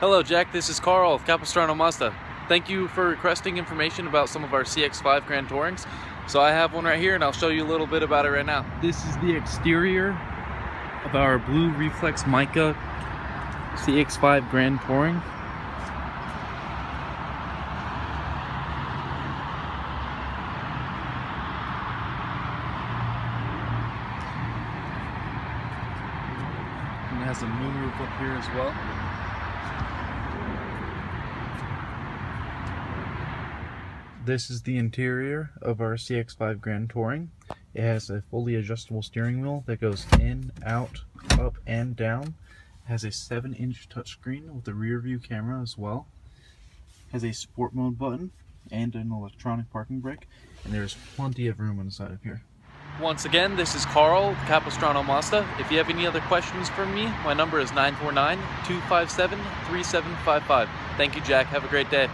Hello Jack, this is Karl of Capistrano Mazda. Thank you for requesting information about some of our CX-5 Grand Tourings. So I have one right here and I'll show you a little bit about it right now. This is the exterior of our blue reflex mica CX-5 Grand Touring. And it has a moonroof up here as well. This is the interior of our CX-5 Grand Touring. It has a fully adjustable steering wheel that goes in, out, up, and down. It has a 7-inch touchscreen with a rear view camera as well. It has a sport mode button and an electronic parking brake. And there's plenty of room inside of here. Once again, this is Karl, Capistrano Mazda. If you have any other questions for me, my number is 949-257-3755. Thank you, Jack. Have a great day.